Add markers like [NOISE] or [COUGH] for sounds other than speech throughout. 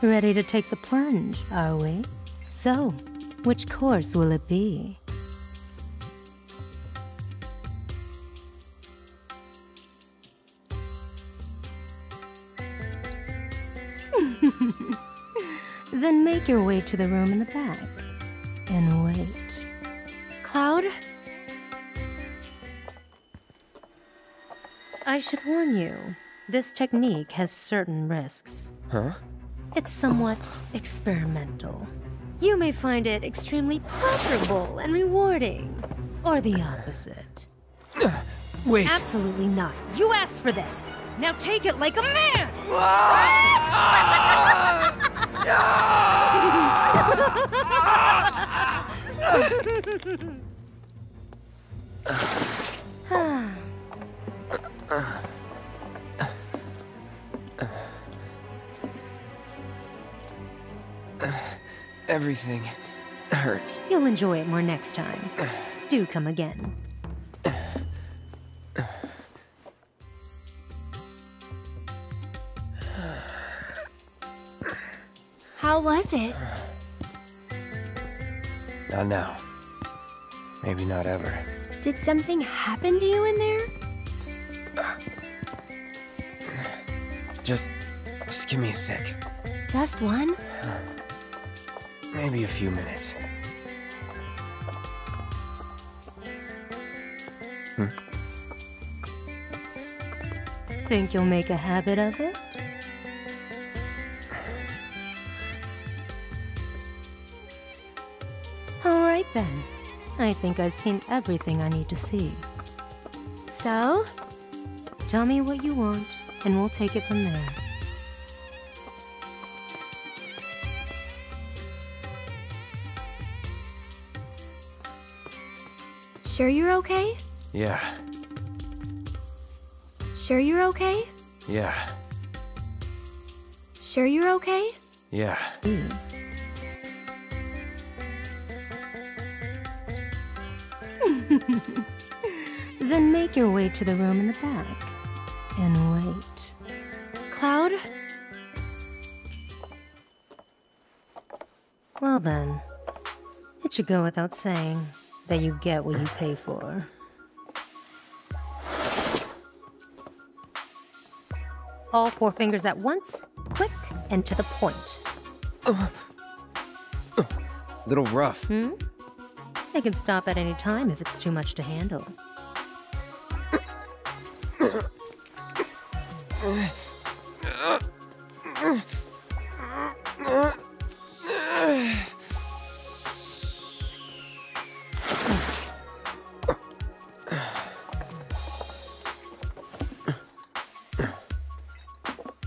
Ready to take the plunge, are we? So, which course will it be? [LAUGHS] then make your way to the room in the back and wait. Cloud? I should warn you, this technique has certain risks. Huh? It's somewhat experimental. You may find it extremely pleasurable and rewarding, or the opposite. Wait. Absolutely not. You asked for this. Now take it like a man! Everything hurts. You'll enjoy it more next time. Do come again. How was it? Not now. Maybe not ever. Did something happen to you in there? Just, just give me a sec. Just one? Maybe a few minutes. Hmm. Think you'll make a habit of it? Alright then. I think I've seen everything I need to see. So? Tell me what you want, and we'll take it from there. Sure you're okay? Yeah, Sure you're okay? yeah, Sure you're okay? yeah. [LAUGHS] Then make your way to the room in the back. And wait. Cloud? Well then, it should go without saying that you get what you pay for. All four fingers at once, quick and to the point. Little rough. They can stop at any time if it's too much to handle.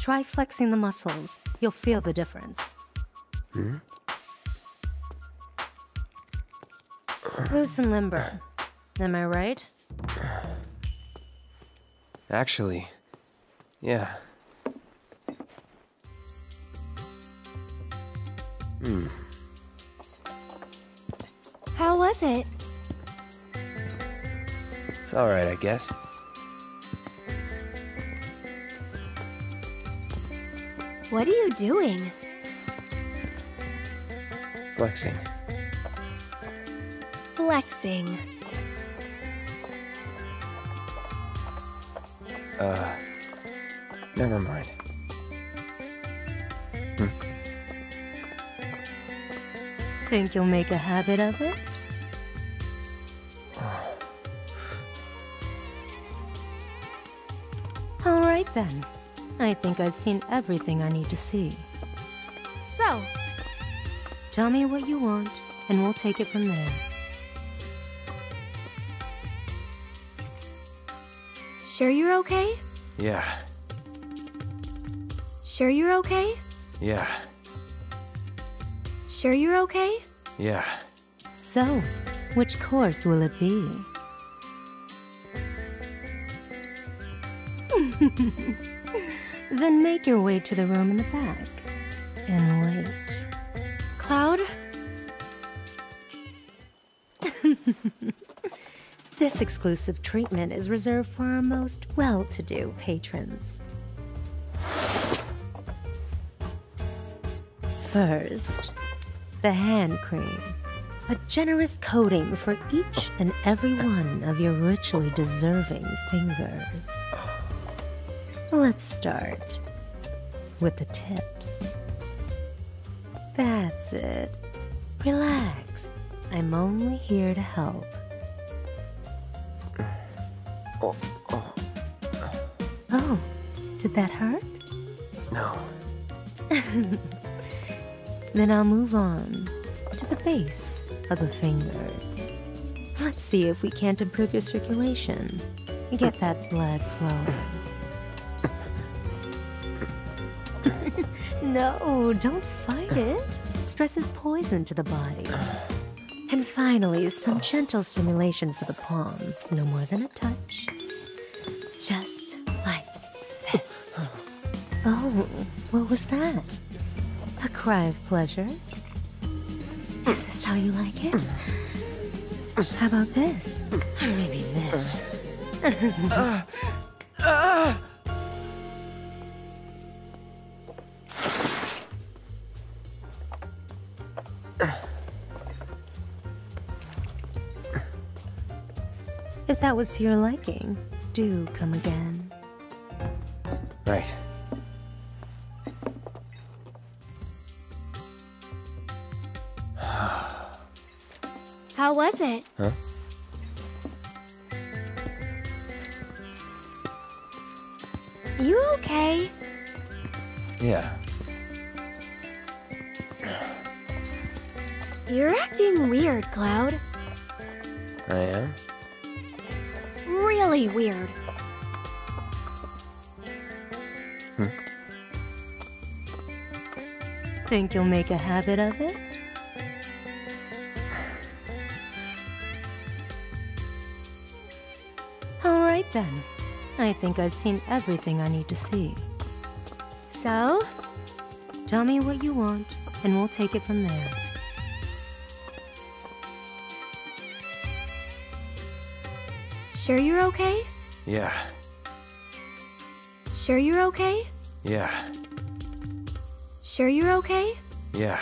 Try flexing the muscles. You'll feel the difference. Hmm? Loose and limber. Am I right? Actually, yeah. Hmm. How was it? It's alright, I guess. What are you doing? Flexing. Flexing. Uh, never mind. Think you'll make a habit of it? [SIGHS] Alright then. I think I've seen everything I need to see. So, Tell me what you want, and we'll take it from there. sure you're okay? Yeah, Sure you're okay? yeah, Sure you're okay? yeah. So, which course will it be? [LAUGHS] then make your way to the room in the back and wait. Cloud? [LAUGHS] This exclusive treatment is reserved for our most well to do patrons. First, the hand cream. A generous coating for each and every one of your richly deserving fingers. Let's start with the tips. That's it. Relax. I'm only here to help. Oh, oh, Oh, did that hurt? no. [LAUGHS] Then I'll move on to the base of the fingers. Let's see if we can't improve your circulation and get that blood flowing. No, don't fight it. Stress is poison to the body. And finally, some gentle stimulation for the palm. No more than a touch. Just like this. Oh, what was that? A cry of pleasure? Is this how you like it? How about this? Or maybe this? Uh, uh, If that was to your liking, do come again. Right. How was it? Huh? You okay? Yeah. You're acting weird, Cloud. I am? Really weird. Hmm. Think you'll make a habit of it? Alright then. I think I've seen everything I need to see. So? Tell me what you want, and we'll take it from there. Sure you're okay? Yeah. Sure you're okay? Yeah. Sure you're okay? Yeah.